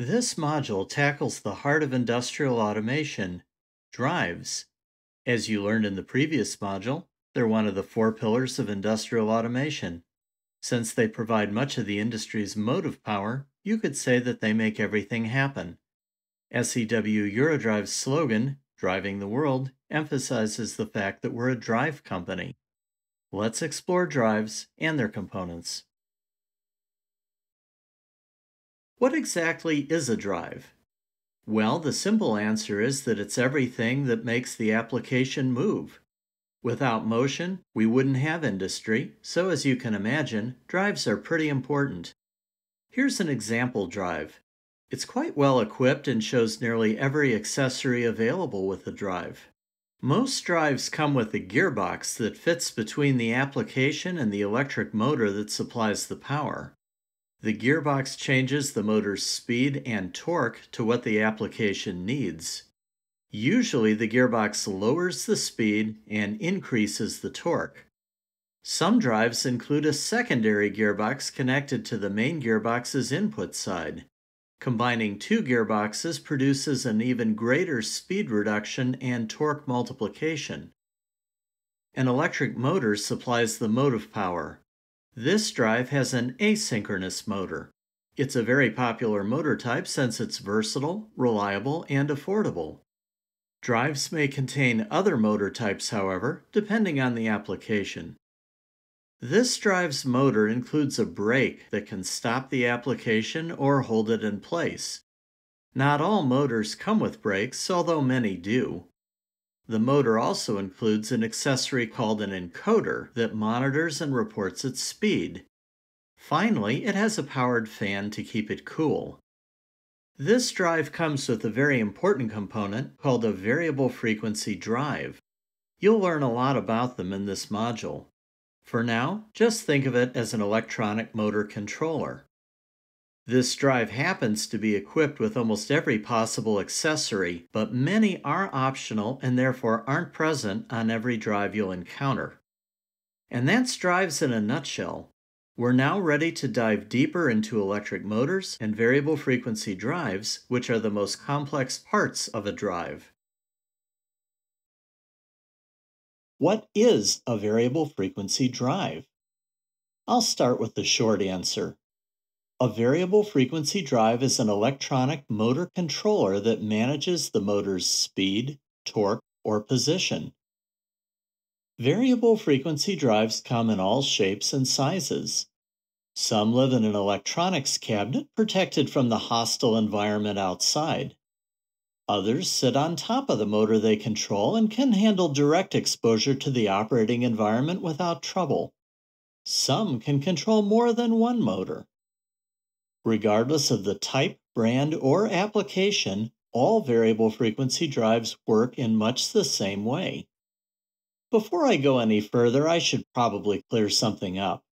This module tackles the heart of industrial automation, drives. As you learned in the previous module, they're one of the four pillars of industrial automation. Since they provide much of the industry's motive power, you could say that they make everything happen. SEW Eurodrive's slogan, Driving the World, emphasizes the fact that we're a drive company. Let's explore drives and their components. What exactly is a drive? Well, the simple answer is that it's everything that makes the application move. Without motion, we wouldn't have industry, so as you can imagine, drives are pretty important. Here's an example drive. It's quite well equipped and shows nearly every accessory available with a drive. Most drives come with a gearbox that fits between the application and the electric motor that supplies the power. The gearbox changes the motor's speed and torque to what the application needs. Usually the gearbox lowers the speed and increases the torque. Some drives include a secondary gearbox connected to the main gearbox's input side. Combining two gearboxes produces an even greater speed reduction and torque multiplication. An electric motor supplies the motive power, this drive has an asynchronous motor. It's a very popular motor type since it's versatile, reliable, and affordable. Drives may contain other motor types, however, depending on the application. This drive's motor includes a brake that can stop the application or hold it in place. Not all motors come with brakes, although many do. The motor also includes an accessory called an encoder that monitors and reports its speed. Finally, it has a powered fan to keep it cool. This drive comes with a very important component called a variable frequency drive. You'll learn a lot about them in this module. For now, just think of it as an electronic motor controller. This drive happens to be equipped with almost every possible accessory, but many are optional and therefore aren't present on every drive you'll encounter. And that's drives in a nutshell. We're now ready to dive deeper into electric motors and variable frequency drives, which are the most complex parts of a drive. What is a variable frequency drive? I'll start with the short answer. A variable frequency drive is an electronic motor controller that manages the motor's speed, torque, or position. Variable frequency drives come in all shapes and sizes. Some live in an electronics cabinet protected from the hostile environment outside. Others sit on top of the motor they control and can handle direct exposure to the operating environment without trouble. Some can control more than one motor. Regardless of the type, brand, or application, all variable frequency drives work in much the same way. Before I go any further, I should probably clear something up.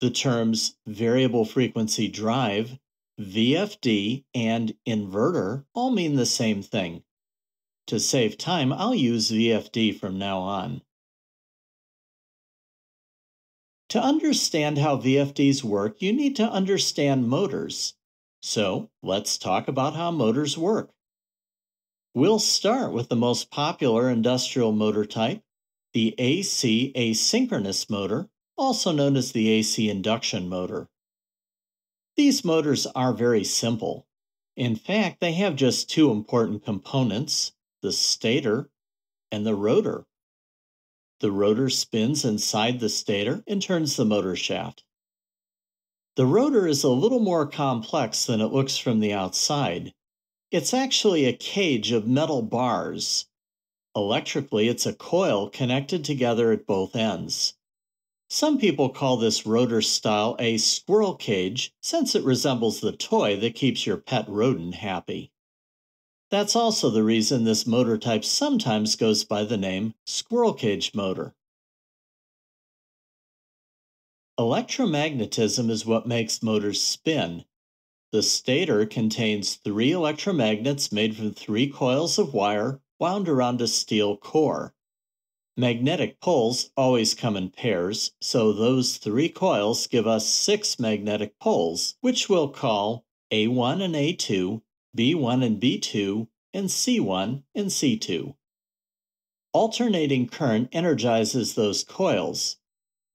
The terms variable frequency drive, VFD, and inverter all mean the same thing. To save time, I'll use VFD from now on. To understand how VFDs work, you need to understand motors. So let's talk about how motors work. We'll start with the most popular industrial motor type, the AC asynchronous motor, also known as the AC induction motor. These motors are very simple. In fact, they have just two important components, the stator and the rotor. The rotor spins inside the stator and turns the motor shaft. The rotor is a little more complex than it looks from the outside. It's actually a cage of metal bars. Electrically, it's a coil connected together at both ends. Some people call this rotor style a squirrel cage since it resembles the toy that keeps your pet rodent happy. That's also the reason this motor type sometimes goes by the name squirrel cage motor. Electromagnetism is what makes motors spin. The stator contains three electromagnets made from three coils of wire wound around a steel core. Magnetic poles always come in pairs, so those three coils give us six magnetic poles, which we'll call A1 and A2, B1 and B2, and C1 and C2. Alternating current energizes those coils.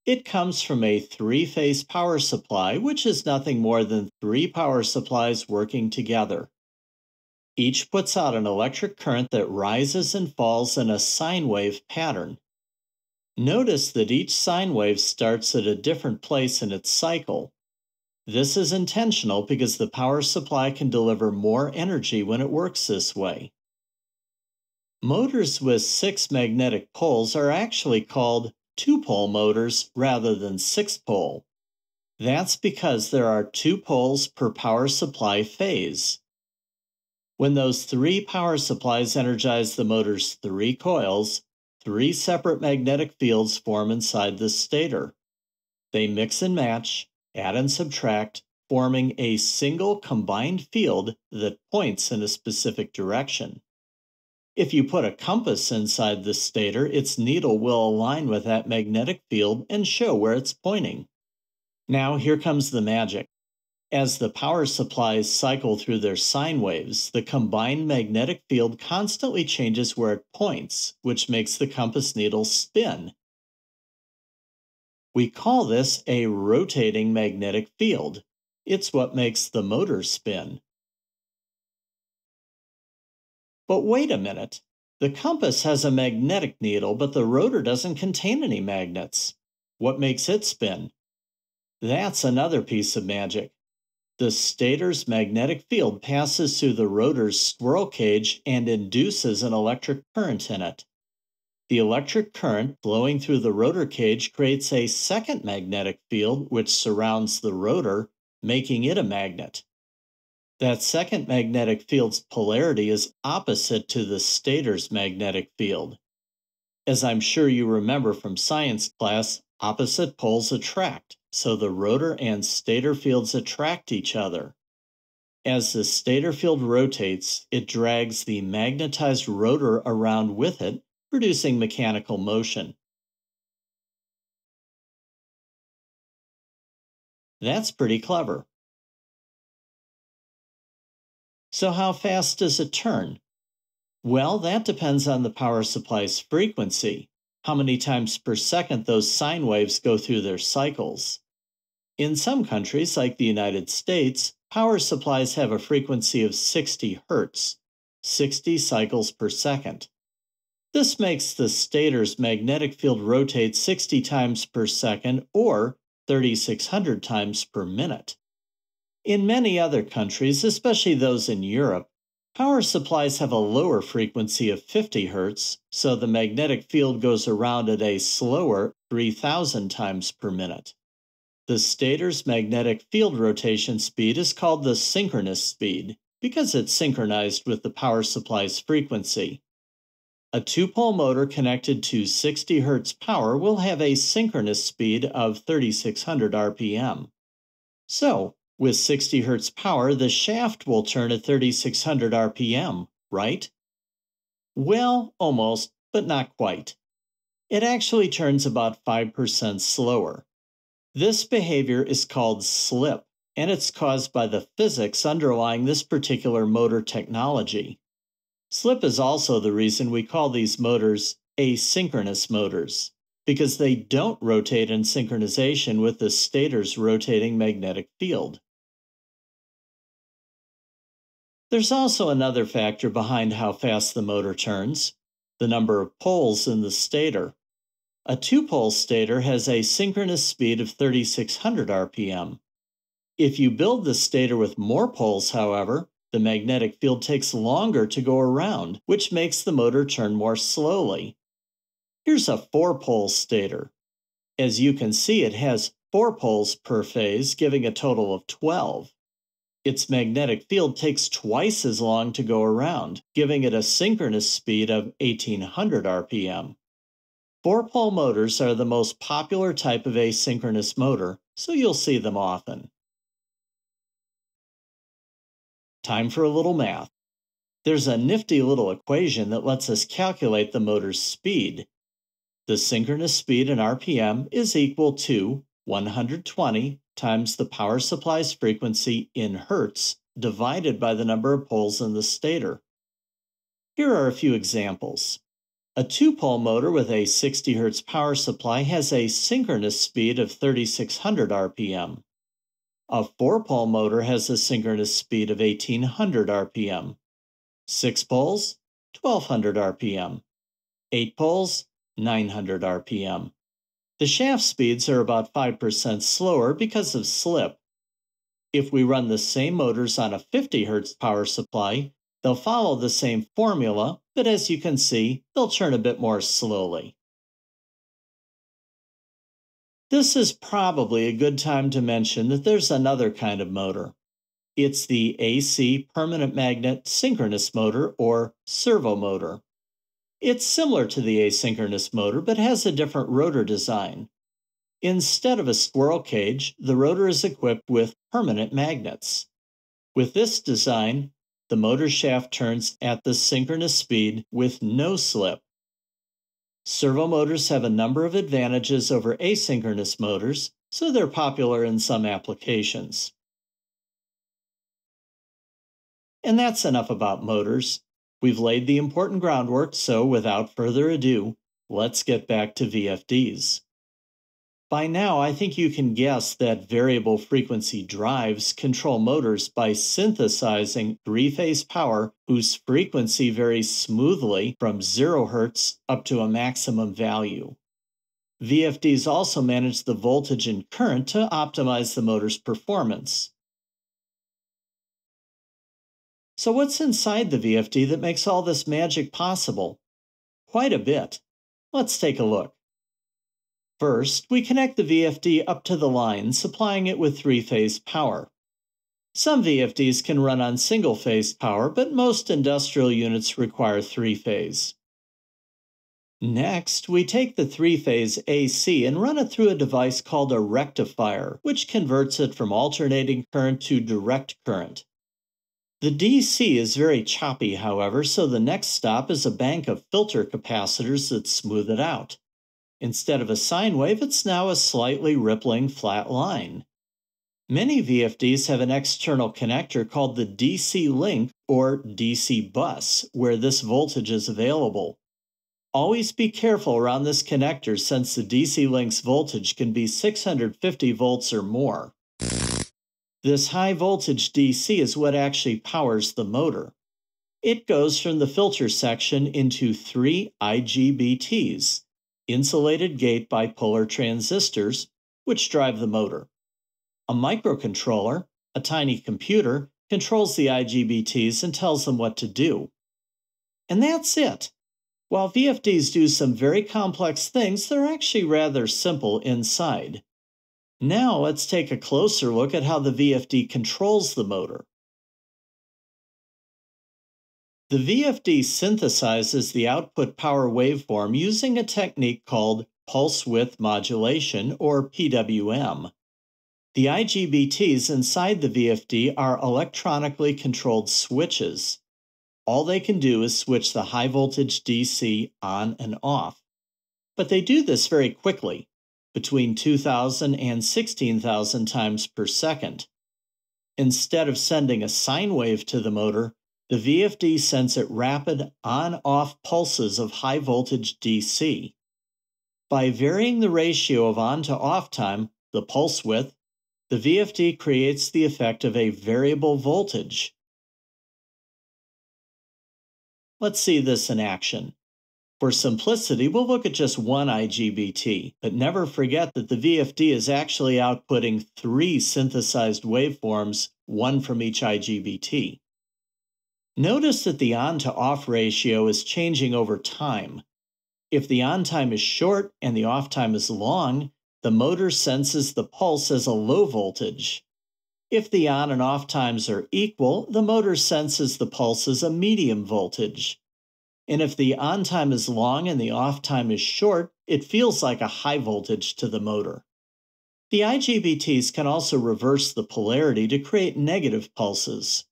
It comes from a three phase power supply, which is nothing more than three power supplies working together. Each puts out an electric current that rises and falls in a sine wave pattern. Notice that each sine wave starts at a different place in its cycle. This is intentional because the power supply can deliver more energy when it works this way. Motors with six magnetic poles are actually called two-pole motors rather than six-pole. That's because there are two poles per power supply phase. When those three power supplies energize the motor's three coils, three separate magnetic fields form inside the stator. They mix and match, add and subtract, forming a single combined field that points in a specific direction. If you put a compass inside the stator, its needle will align with that magnetic field and show where it's pointing. Now here comes the magic. As the power supplies cycle through their sine waves, the combined magnetic field constantly changes where it points, which makes the compass needle spin. We call this a rotating magnetic field. It's what makes the motor spin. But wait a minute. The compass has a magnetic needle, but the rotor doesn't contain any magnets. What makes it spin? That's another piece of magic. The stator's magnetic field passes through the rotor's squirrel cage and induces an electric current in it. The electric current flowing through the rotor cage creates a second magnetic field which surrounds the rotor, making it a magnet. That second magnetic field's polarity is opposite to the stator's magnetic field. As I'm sure you remember from science class, opposite poles attract so the rotor and stator fields attract each other. As the stator field rotates, it drags the magnetized rotor around with it, producing mechanical motion. That's pretty clever. So how fast does it turn? Well, that depends on the power supply's frequency how many times per second those sine waves go through their cycles. In some countries, like the United States, power supplies have a frequency of 60 hertz, 60 cycles per second. This makes the stator's magnetic field rotate 60 times per second or 3,600 times per minute. In many other countries, especially those in Europe, Power supplies have a lower frequency of 50 Hz, so the magnetic field goes around at a slower 3000 times per minute. The stator's magnetic field rotation speed is called the synchronous speed because it's synchronized with the power supply's frequency. A two-pole motor connected to 60 Hz power will have a synchronous speed of 3600 RPM. So, with 60 Hz power, the shaft will turn at 3600 RPM, right? Well, almost, but not quite. It actually turns about 5% slower. This behavior is called slip, and it's caused by the physics underlying this particular motor technology. Slip is also the reason we call these motors asynchronous motors, because they don't rotate in synchronization with the stator's rotating magnetic field. There's also another factor behind how fast the motor turns the number of poles in the stator. A two pole stator has a synchronous speed of 3600 RPM. If you build the stator with more poles, however, the magnetic field takes longer to go around, which makes the motor turn more slowly. Here's a four pole stator. As you can see, it has four poles per phase, giving a total of 12 its magnetic field takes twice as long to go around, giving it a synchronous speed of 1800 RPM. Four pole motors are the most popular type of asynchronous motor, so you'll see them often. Time for a little math. There's a nifty little equation that lets us calculate the motor's speed. The synchronous speed in RPM is equal to 120 times the power supply's frequency in hertz divided by the number of poles in the stator. Here are a few examples. A two-pole motor with a 60 Hz power supply has a synchronous speed of 3600 RPM. A four-pole motor has a synchronous speed of 1800 RPM. Six poles, 1200 RPM. Eight poles, 900 RPM. The shaft speeds are about 5% slower because of slip. If we run the same motors on a 50 Hz power supply, they'll follow the same formula, but as you can see, they'll turn a bit more slowly. This is probably a good time to mention that there's another kind of motor. It's the AC permanent magnet synchronous motor or servo motor. It's similar to the asynchronous motor but has a different rotor design. Instead of a squirrel cage, the rotor is equipped with permanent magnets. With this design, the motor shaft turns at the synchronous speed with no slip. Servo motors have a number of advantages over asynchronous motors, so they're popular in some applications. And that's enough about motors. We've laid the important groundwork, so without further ado, let's get back to VFDs. By now, I think you can guess that variable frequency drives control motors by synthesizing three phase power whose frequency varies smoothly from 0 Hz up to a maximum value. VFDs also manage the voltage and current to optimize the motor's performance. So, what's inside the VFD that makes all this magic possible? Quite a bit. Let's take a look. First, we connect the VFD up to the line, supplying it with three-phase power. Some VFDs can run on single-phase power, but most industrial units require three-phase. Next, we take the three-phase AC and run it through a device called a rectifier, which converts it from alternating current to direct current. The DC is very choppy, however, so the next stop is a bank of filter capacitors that smooth it out. Instead of a sine wave, it's now a slightly rippling flat line. Many VFDs have an external connector called the DC link or DC bus, where this voltage is available. Always be careful around this connector since the DC link's voltage can be 650 volts or more. This high voltage DC is what actually powers the motor. It goes from the filter section into three IGBTs, insulated gate bipolar transistors, which drive the motor. A microcontroller, a tiny computer, controls the IGBTs and tells them what to do. And that's it. While VFDs do some very complex things, they're actually rather simple inside. Now let's take a closer look at how the VFD controls the motor. The VFD synthesizes the output power waveform using a technique called pulse width modulation, or PWM. The IGBTs inside the VFD are electronically controlled switches. All they can do is switch the high voltage DC on and off. But they do this very quickly, between 2,000 and 16,000 times per second. Instead of sending a sine wave to the motor, the VFD sends it rapid on-off pulses of high voltage DC. By varying the ratio of on to off time, the pulse width, the VFD creates the effect of a variable voltage. Let's see this in action. For simplicity, we'll look at just one IGBT, but never forget that the VFD is actually outputting three synthesized waveforms, one from each IGBT. Notice that the on to off ratio is changing over time. If the on time is short and the off time is long, the motor senses the pulse as a low voltage. If the on and off times are equal, the motor senses the pulse as a medium voltage. And if the on time is long and the off time is short, it feels like a high voltage to the motor. The IGBTs can also reverse the polarity to create negative pulses.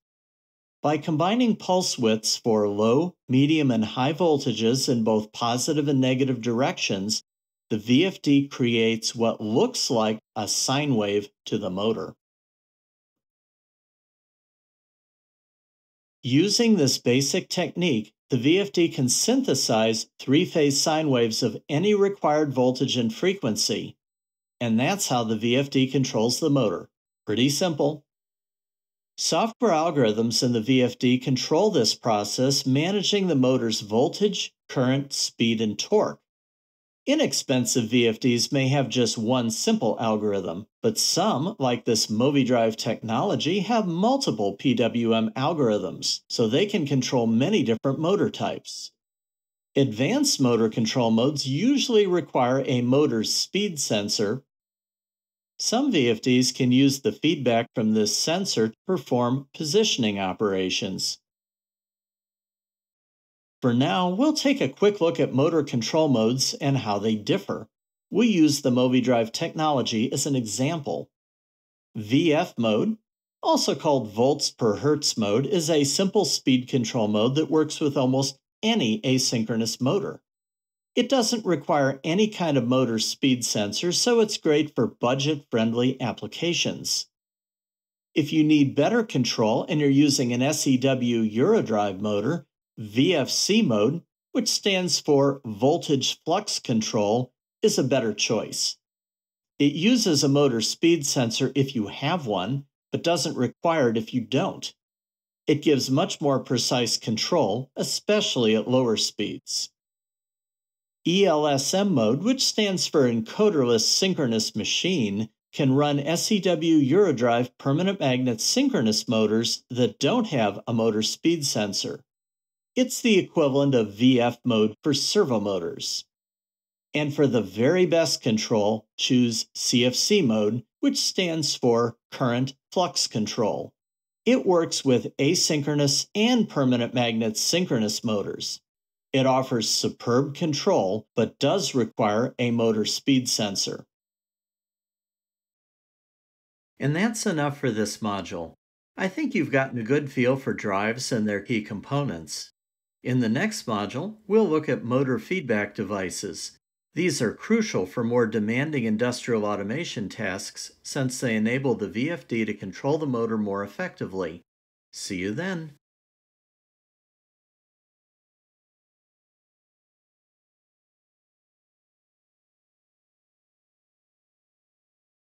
By combining pulse widths for low, medium, and high voltages in both positive and negative directions, the VFD creates what looks like a sine wave to the motor. Using this basic technique, the VFD can synthesize three-phase sine waves of any required voltage and frequency. And that's how the VFD controls the motor. Pretty simple. Software algorithms in the VFD control this process, managing the motor's voltage, current, speed, and torque. Inexpensive VFDs may have just one simple algorithm, but some, like this MoviDrive technology, have multiple PWM algorithms, so they can control many different motor types. Advanced motor control modes usually require a motor's speed sensor. Some VFDs can use the feedback from this sensor to perform positioning operations. For now, we'll take a quick look at motor control modes and how they differ. We use the MoviDrive technology as an example. VF mode, also called volts per hertz mode, is a simple speed control mode that works with almost any asynchronous motor. It doesn't require any kind of motor speed sensor, so it's great for budget-friendly applications. If you need better control and you're using an SEW Eurodrive motor, VFC mode, which stands for Voltage Flux Control, is a better choice. It uses a motor speed sensor if you have one, but doesn't require it if you don't. It gives much more precise control, especially at lower speeds. ELSM mode, which stands for Encoderless Synchronous Machine, can run SEW Eurodrive permanent magnet synchronous motors that don't have a motor speed sensor. It's the equivalent of VF mode for servo motors. And for the very best control, choose CFC mode, which stands for Current Flux Control. It works with asynchronous and permanent magnet synchronous motors. It offers superb control, but does require a motor speed sensor. And that's enough for this module. I think you've gotten a good feel for drives and their key components. In the next module, we'll look at motor feedback devices. These are crucial for more demanding industrial automation tasks since they enable the VFD to control the motor more effectively. See you then.